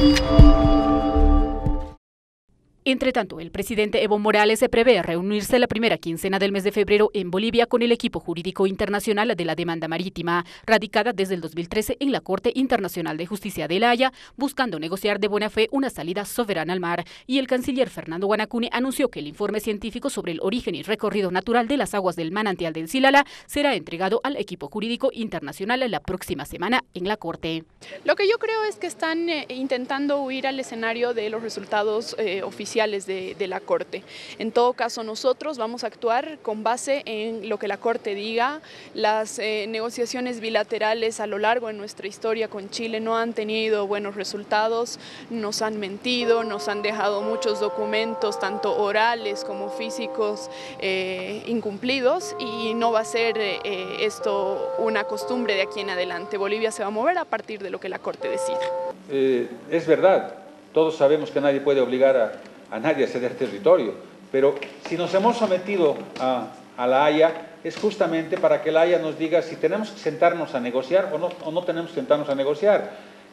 Música Entre tanto, el presidente Evo Morales se prevé reunirse la primera quincena del mes de febrero en Bolivia con el equipo jurídico internacional de la demanda marítima, radicada desde el 2013 en la Corte Internacional de Justicia de La Haya, buscando negociar de buena fe una salida soberana al mar. Y el canciller Fernando Guanacune anunció que el informe científico sobre el origen y recorrido natural de las aguas del manantial del Silala será entregado al equipo jurídico internacional la próxima semana en la Corte. Lo que yo creo es que están eh, intentando huir al escenario de los resultados eh, oficiales de, la Corte. En todo caso, nosotros vamos a actuar con base en lo que la Corte diga. Las eh, negociaciones bilaterales a lo largo de nuestra historia con Chile no han tenido buenos resultados, nos han mentido, nos han dejado muchos documentos, tanto orales como físicos, eh, incumplidos y no va a ser eh, esto una costumbre de aquí en adelante. Bolivia se va a mover a partir de lo que la Corte decida. es verdad, todos sabemos que nadie puede obligar a a nadie ceder territorio, pero si nos hemos sometido a, la Haya es justamente para que la Haya nos diga si tenemos que sentarnos a negociar o no, o no tenemos que sentarnos a negociar.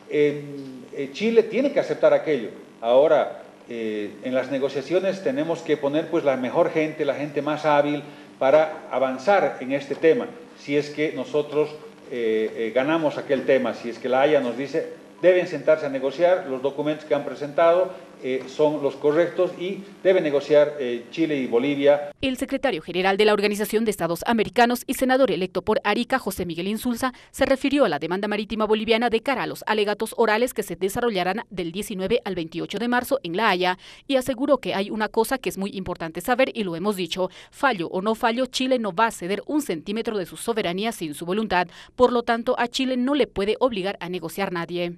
Eh, Chile tiene que aceptar aquello. Ahora, eh, en las negociaciones tenemos que poner pues la mejor gente, la gente más hábil para avanzar en este tema. Si es que nosotros eh, ganamos aquel tema, si es que la Haya nos dice deben sentarse a negociar los documentos que han presentado eh, son los correctos y debe negociar eh, Chile y Bolivia. El secretario general de la Organización de Estados Americanos y senador electo por Arica, José Miguel Insulza, se refirió a la demanda marítima boliviana de cara a los alegatos orales que se desarrollarán del 19 al 28 de marzo en La Haya y aseguró que hay una cosa que es muy importante saber y lo hemos dicho, fallo o no fallo, Chile no va a ceder un centímetro de su soberanía sin su voluntad, por lo tanto a Chile no le puede obligar a negociar nadie.